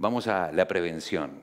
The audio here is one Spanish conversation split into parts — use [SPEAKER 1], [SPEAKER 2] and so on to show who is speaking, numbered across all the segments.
[SPEAKER 1] vamos a la prevención.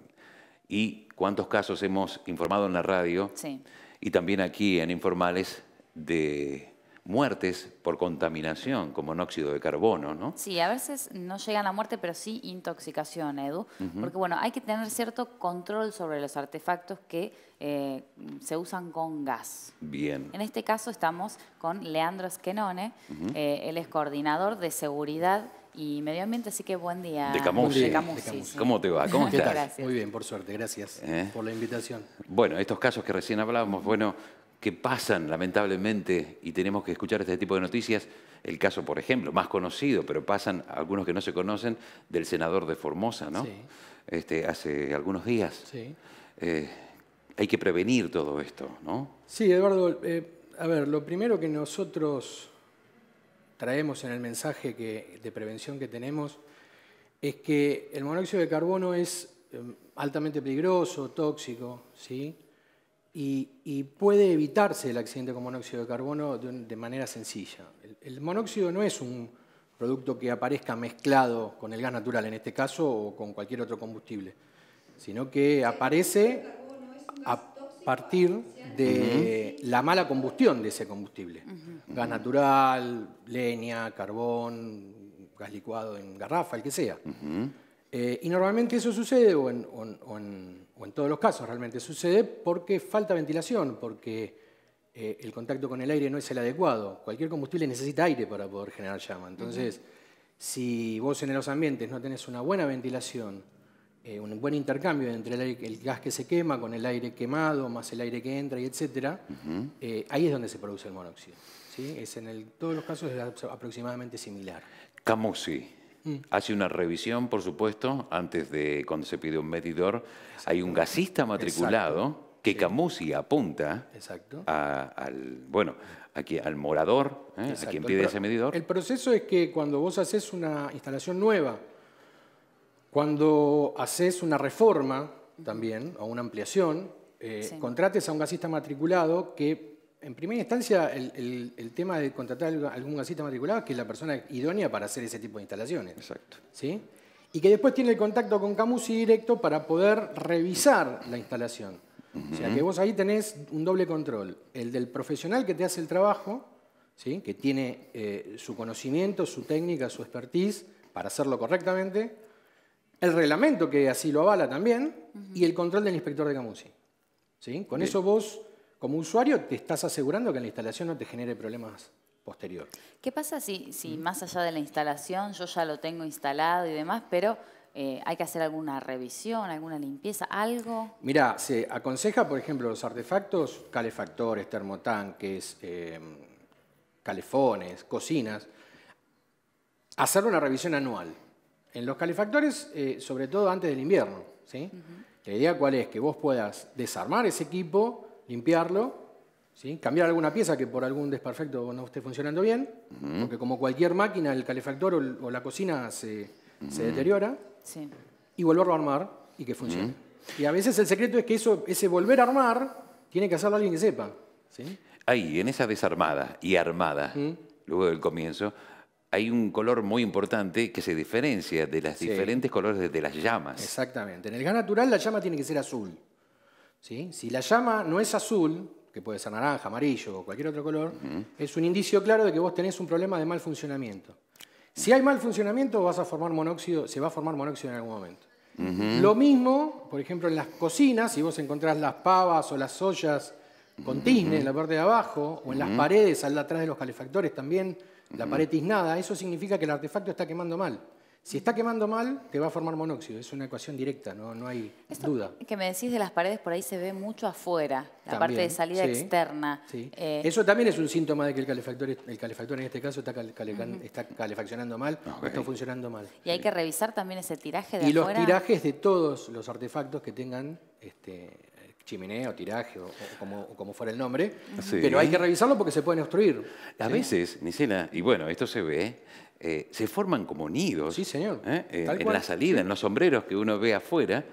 [SPEAKER 1] ¿Y cuántos casos hemos informado en la radio?
[SPEAKER 2] Sí.
[SPEAKER 1] Y también aquí en Informales de muertes por contaminación con monóxido de carbono, ¿no?
[SPEAKER 2] Sí, a veces no llegan a muerte, pero sí intoxicación, Edu. Porque bueno, hay que tener cierto control sobre los artefactos que eh, se usan con gas.
[SPEAKER 1] Bien.
[SPEAKER 2] En este caso estamos con Leandro Esquenone, eh, él es coordinador de seguridad y medio ambiente, así que buen día.
[SPEAKER 1] De Camusi.
[SPEAKER 2] De sí.
[SPEAKER 1] ¿Cómo te va? ¿Cómo
[SPEAKER 2] ¿Qué
[SPEAKER 1] estás?
[SPEAKER 2] Gracias.
[SPEAKER 3] Muy bien, por suerte, gracias
[SPEAKER 1] ¿Eh?
[SPEAKER 3] por la invitación.
[SPEAKER 1] Bueno, estos casos que recién hablábamos, bueno, que pasan lamentablemente y tenemos que escuchar este tipo de noticias. El caso, por ejemplo, más conocido, pero pasan algunos que no se conocen, del senador de Formosa, ¿no?
[SPEAKER 3] Sí.
[SPEAKER 1] Este, hace algunos días.
[SPEAKER 3] Sí,
[SPEAKER 1] Eh, hay que prevenir todo esto, ¿no?
[SPEAKER 3] sí Eduardo, eh, a ver, lo primero que nosotros traemos en el mensaje que- de prevención que tenemos es que el monóxido de carbono es eh, altamente peligroso, tóxico, ¿sí? Y, y puede evitarse el accidente con monóxido de carbono de, manera sencilla. El, el monóxido no es un producto que aparezca mezclado con el gas natural, en este caso, o con cualquier otro combustible, sino que aparece a partir de la mala combustión de ese combustible. Gas natural, leña, carbón, gas licuado en garrafa, el que sea. Eh, y normalmente eso sucede, o en, o en- o en- o en todos los casos realmente sucede, porque falta ventilación, porque eh, el contacto con el aire no es el adecuado. Cualquier combustible necesita aire para poder generar llama. Entonces, si vos en los ambientes no tenés una buena ventilación, eh, un buen intercambio entre el, aire- el gas que se quema con el aire quemado, más el aire que entra y etcétera, eh, ahí es donde se produce el monóxido. ¿sí? Es en el- todos los casos es apro- aproximadamente similar.
[SPEAKER 1] Camusi
[SPEAKER 3] Mm.
[SPEAKER 1] hace una revisión, por supuesto, antes de cuando se pide un medidor. Hay un gasista matriculado que Camusi apunta
[SPEAKER 3] Exacto.
[SPEAKER 1] a- al, bueno, aquí, al morador, ¿eh? a quien pide ese medidor.
[SPEAKER 3] El proceso es que cuando vos haces una instalación nueva, cuando haces una reforma también, o una ampliación, eh,
[SPEAKER 2] Sí.
[SPEAKER 3] contrates a un gasista matriculado que, en primera instancia, el, el- el tema de contratar a algún gasista matriculado es que es la persona idónea para hacer ese tipo de instalaciones.
[SPEAKER 1] Exacto.
[SPEAKER 3] ¿sí? Y que después tiene el contacto con Camusi directo para poder revisar la instalación. O sea que vos ahí tenés un doble control. El del profesional que te hace el trabajo, ¿sí? que tiene eh, su conocimiento, su técnica, su expertise para hacerlo correctamente. El reglamento que así lo avala también. Y el control del inspector de Camusi. ¿sí? Con
[SPEAKER 1] Bien.
[SPEAKER 3] eso vos, como usuario, te estás asegurando que la instalación no te genere problemas posterior.
[SPEAKER 2] ¿Qué pasa si, si más allá de la instalación yo ya lo tengo instalado y demás, pero eh, hay que hacer alguna revisión, alguna limpieza, algo?
[SPEAKER 3] Mira, se aconseja, por ejemplo, los artefactos, calefactores, termotanques, eh, calefones, cocinas, hacer una revisión anual. En los calefactores, eh, sobre todo antes del invierno. ¿sí? La idea cuál es, que vos puedas desarmar ese equipo, limpiarlo, ¿sí? cambiar alguna pieza que por algún desperfecto no esté funcionando bien, porque como cualquier máquina, el calefactor o, la cocina se, se deteriora
[SPEAKER 2] Sí.
[SPEAKER 3] y volverlo a armar y que funcione. Y a veces el secreto es que eso, ese volver a armar tiene que hacerlo alguien que sepa. ¿sí?
[SPEAKER 1] Ahí, en esa desarmada y armada, luego del comienzo, hay un color muy importante que se diferencia de los
[SPEAKER 3] Sí.
[SPEAKER 1] diferentes colores de, de las llamas.
[SPEAKER 3] Exactamente. En el gas natural la llama tiene que ser azul. ¿sí? Si la llama no es azul, que puede ser naranja, amarillo o cualquier otro color, es un indicio claro de que vos tenés un problema de mal funcionamiento. Si hay mal funcionamiento, vas a formar monóxido, se va a formar monóxido en algún momento. Lo mismo, por ejemplo, en las cocinas, si vos encontrás las pavas o las ollas con tizne en la parte de abajo, o en las paredes, al atrás de los calefactores también, la pared tiznada, eso significa que el artefacto está quemando mal. Si está quemando mal, te va a formar monóxido. Es una ecuación directa, no, no hay
[SPEAKER 2] Esto
[SPEAKER 3] duda.
[SPEAKER 2] que me decís de las paredes, por ahí se ve mucho afuera, la parte de salida
[SPEAKER 3] sí,
[SPEAKER 2] externa.
[SPEAKER 3] sí.
[SPEAKER 2] Eh,
[SPEAKER 3] Eso también es un síntoma de que el calefactor, el calefactor en este caso está, cal- está calefaccionando mal está funcionando mal.
[SPEAKER 2] y hay que revisar también ese tiraje de
[SPEAKER 3] Y los tirajes de todos los artefactos que tengan este, chimenea o tiraje o, o como, o como fuera el nombre,
[SPEAKER 1] Sí.
[SPEAKER 3] pero hay que revisarlo porque se pueden obstruir.
[SPEAKER 1] A
[SPEAKER 3] ¿sí?
[SPEAKER 1] veces, Nicela, y bueno, esto se ve, eh, se forman como nidos.
[SPEAKER 3] Sí, señor.
[SPEAKER 1] ¿eh? Eh, en la salida, en los sombreros que uno ve afuera.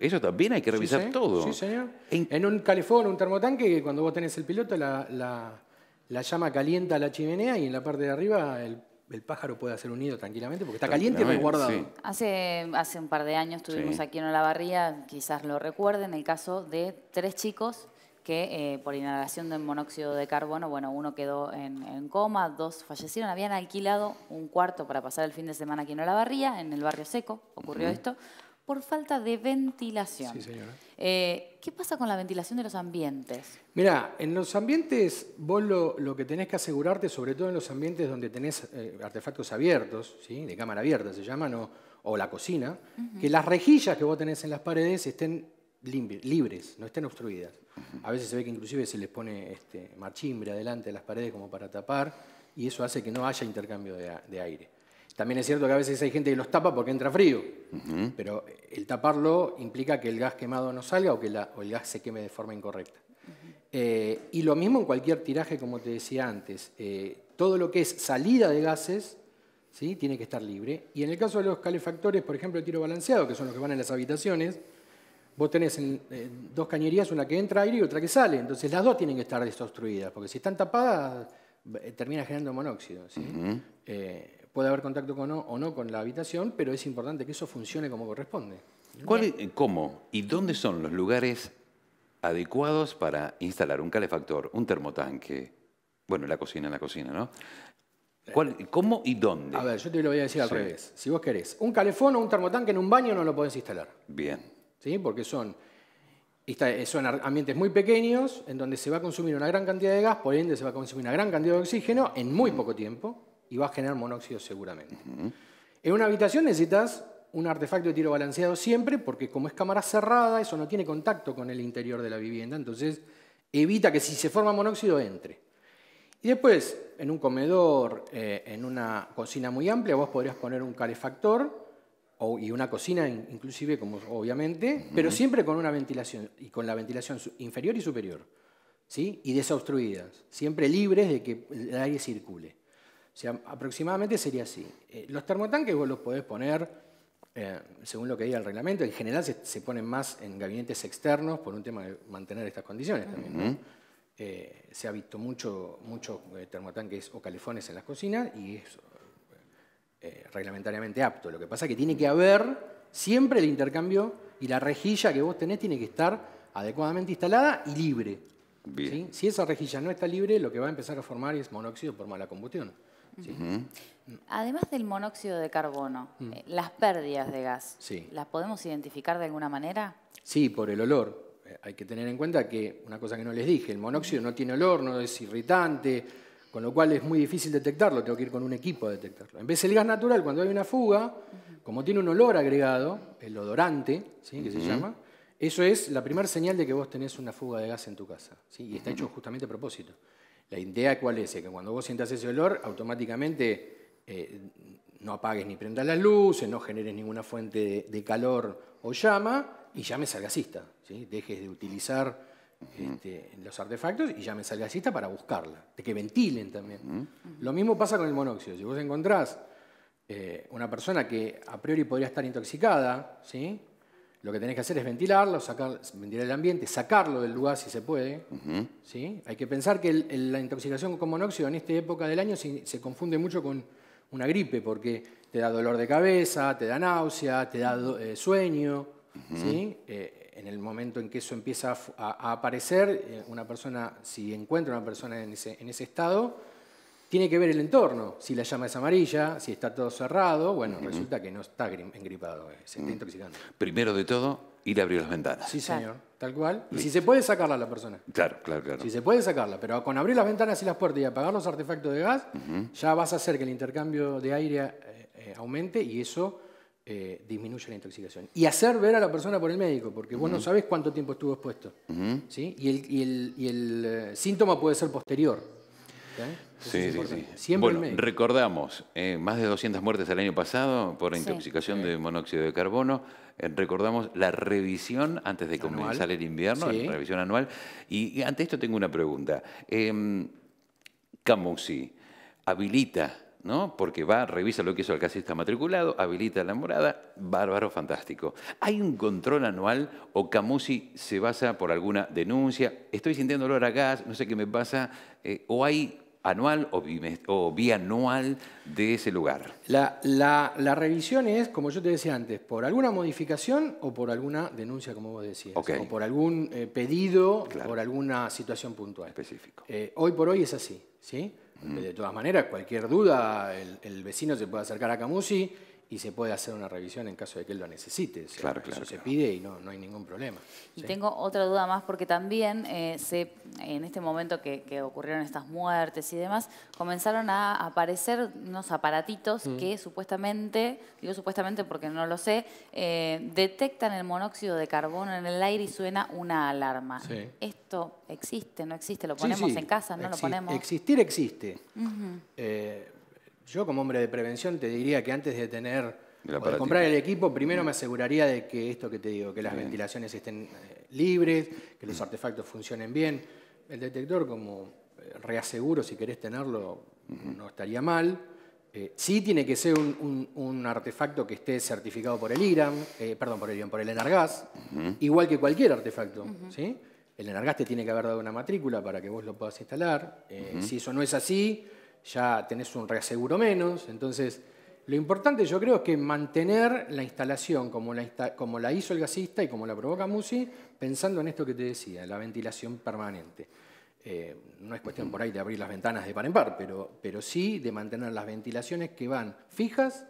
[SPEAKER 1] Eso también hay que revisar
[SPEAKER 3] sí,
[SPEAKER 1] todo.
[SPEAKER 3] Sí, señor.
[SPEAKER 1] En-
[SPEAKER 3] En un calefón, un termotanque, cuando vos tenés el piloto, la, la- la llama calienta la chimenea y en la parte de arriba el el pájaro puede hacer un nido tranquilamente porque está caliente y resguardado. Sí.
[SPEAKER 2] Hace, hace un par de años tuvimos aquí en Olavarría, quizás lo recuerden, el caso de tres chicos que eh, por inhalación de monóxido de carbono, bueno, uno quedó en, coma, dos fallecieron, habían alquilado un cuarto para pasar el fin de semana aquí en Olavarría, en el barrio seco, ocurrió esto, por falta de ventilación. Sí, señora. Eh, ¿Qué pasa con la ventilación de los ambientes?
[SPEAKER 3] Mira, en los ambientes vos lo, que tenés que asegurarte, sobre todo en los ambientes donde tenés eh, artefactos abiertos, ¿sí? de cámara abierta se llaman, o, la cocina, que las rejillas que vos tenés en las paredes estén libres, no estén obstruidas. A veces se ve que inclusive se les pone este, marchimbre adelante de las paredes como para tapar, y eso hace que no haya intercambio de aire. También es cierto que a veces hay gente que los tapa porque entra frío, pero el taparlo implica que el gas quemado no salga o que el gas se queme de forma incorrecta. Eh, y lo mismo en cualquier tiraje, como te decía antes. Eh, todo lo que es salida de gases ¿sí? tiene que estar libre. Y en el caso de los calefactores, por ejemplo, el tiro balanceado, que son los que van en las habitaciones, vos tenés dos cañerías, una que entra aire y otra que sale. Entonces las dos tienen que estar desobstruidas, porque si están tapadas, eh, termina generando monóxido. ¿sí? Puede haber contacto con o no con la habitación, pero es importante que eso funcione como corresponde.
[SPEAKER 1] ¿Cuál, ¿Cómo y dónde son los lugares adecuados para instalar un calefactor, un termotanque? Bueno, la cocina, en la cocina, ¿no? ¿Cómo y dónde?
[SPEAKER 3] A ver, yo te lo voy a decir al revés. Si vos querés un calefón o un termotanque en un baño no lo podés instalar.
[SPEAKER 1] Bien.
[SPEAKER 3] ¿Sí? Porque son, son ambientes muy pequeños en donde se va a consumir una gran cantidad de gas, por ende se va a consumir una gran cantidad de oxígeno en muy poco tiempo y va a generar monóxido seguramente. En una habitación necesitas un artefacto de tiro balanceado siempre, porque como es cámara cerrada, eso no tiene contacto con el interior de la vivienda, entonces evita que si se forma monóxido entre. Y después, en un comedor, eh, en una cocina muy amplia, vos podrías poner un calefactor y una cocina inclusive, como obviamente, pero siempre con una ventilación, y con la ventilación inferior y superior, ¿sí? y desobstruidas, siempre libres de que el aire circule. O sea, aproximadamente sería así. Eh, los termotanques vos los podés poner, eh, según lo que diga el reglamento, en general se, ponen más en gabinetes externos por un tema de mantener estas condiciones también. Eh, se ha visto mucho, muchos termotanques o calefones en las cocinas y es reglamentariamente apto. Lo que pasa es que tiene que haber siempre el intercambio y la rejilla que vos tenés tiene que estar adecuadamente instalada y libre. Si esa rejilla no está libre, lo que va a empezar a formar es monóxido por mala combustión.
[SPEAKER 2] Además del monóxido de carbono, mm. eh, las pérdidas de gas, ¿las podemos identificar de alguna manera?
[SPEAKER 3] Sí, por el olor. Eh, hay que tener en cuenta que, una cosa que no les dije, el monóxido no tiene olor, no es irritante, con lo cual es muy difícil detectarlo, tengo que ir con un equipo a detectarlo. En vez del gas natural, cuando hay una fuga, como tiene un olor agregado, el odorante, ¿sí? que se llama, eso es la primera señal de que vos tenés una fuga de gas en tu casa, ¿sí? y está hecho justamente a propósito. La idea cuál es, que cuando vos sientas ese olor, automáticamente eh, no apagues ni prendas las luces, no generes ninguna fuente de, calor o llama y llames al gasista. ¿sí? Dejes de utilizar este, los artefactos y llames al gasista para buscarla, de que ventilen también. Lo mismo pasa con el monóxido. Si vos encontrás eh, una persona que a priori podría estar intoxicada, ¿sí? Lo que tenés que hacer es ventilarlo, sacar, ventilar el ambiente, sacarlo del lugar si se puede. ¿sí? Hay que pensar que la intoxicación con monóxido en esta época del año se, confunde mucho con una gripe, porque te da dolor de cabeza, te da náusea, te da eh, sueño. ¿sí? Eh, en el momento en que eso empieza a, aparecer, eh, una persona, si encuentra una persona en ese, en ese estado, tiene que ver el entorno. Si la llama es amarilla, si está todo cerrado, bueno, resulta que no está engripado, eh, se está intoxicando.
[SPEAKER 1] Primero de todo, ir a abrir las ventanas.
[SPEAKER 3] Sí, señor, tal cual. Y si se puede sacarla a la persona.
[SPEAKER 1] Claro, claro, claro.
[SPEAKER 3] Si se puede sacarla, pero con abrir las ventanas y las puertas y apagar los artefactos de gas, ya vas a hacer que el intercambio de aire eh, eh, aumente y eso disminuye la intoxicación. Y hacer ver a la persona por el médico, porque vos no sabés cuánto tiempo estuvo expuesto. ¿sí? Y, el, y el síntoma puede ser posterior.
[SPEAKER 1] Sí, sí, sí. Siempre bueno, recordamos, eh, más de 200 muertes el año pasado por intoxicación de monóxido de carbono. Eh, recordamos la revisión antes de comenzar el invierno, la revisión anual. Y, ante esto tengo una pregunta. Eh, Camusi habilita, ¿no? Porque va, revisa lo que hizo el casista matriculado, habilita la morada, bárbaro, fantástico. ¿Hay un control anual o Camusi se basa por alguna denuncia? Estoy sintiendo olor a gas, no sé qué me pasa, o hay anual o, bianual de ese lugar.
[SPEAKER 3] La, la, revisión es, como yo te decía antes, por alguna modificación o por alguna denuncia, como vos decías. O por algún eh, pedido, por alguna situación puntual.
[SPEAKER 1] Específico.
[SPEAKER 3] Eh, hoy por hoy es así, ¿sí? De todas maneras, cualquier duda, el, el, vecino se puede acercar a Camusi y se puede hacer una revisión en caso de que él lo necesite. claro, claro, eso se pide y no, no, hay ningún problema.
[SPEAKER 2] Y tengo otra duda más porque también eh, en este momento que, ocurrieron estas muertes y demás, comenzaron a aparecer unos aparatitos mm. que supuestamente, digo supuestamente porque no lo sé, eh, detectan el monóxido de carbono en el aire y suena una alarma. ¿Esto existe, no existe? ¿Lo ponemos en casa, no lo ponemos?
[SPEAKER 3] Existir existe. Yo como hombre de prevención te diría que antes de tener de comprar el equipo, primero me aseguraría de que esto que te digo, que las ventilaciones estén eh, libres, que los artefactos funcionen bien. El detector, como eh, reaseguro, si querés tenerlo, no estaría mal. Eh, sí tiene que ser un, artefacto que esté certificado por el IRAM, perdón, por el por el Enargas, igual que cualquier artefacto. ¿sí? El Enargas te tiene que haber dado una matrícula para que vos lo puedas instalar. Si eso no es así, ya tenés un reaseguro menos. Entonces, lo importante yo creo es que mantener la instalación como la, como la hizo el gasista y como la provoca Musi, pensando en esto que te decía, la ventilación permanente. Eh, no es cuestión por ahí de abrir las ventanas de par en par, pero, pero sí de mantener las ventilaciones que van fijas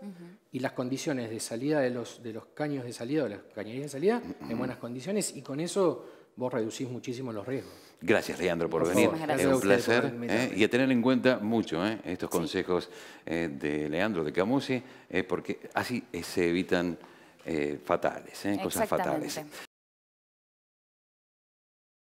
[SPEAKER 3] y las condiciones de salida de los, de los caños de salida, de las cañerías de salida, en buenas condiciones y con eso vos reducís muchísimo los riesgos.
[SPEAKER 1] Gracias, Leandro, por, venir. Es un placer. ¿eh? Y a tener en cuenta mucho ¿eh? estos consejos eh, de Leandro de Camusi, porque así se evitan fatales, cosas fatales.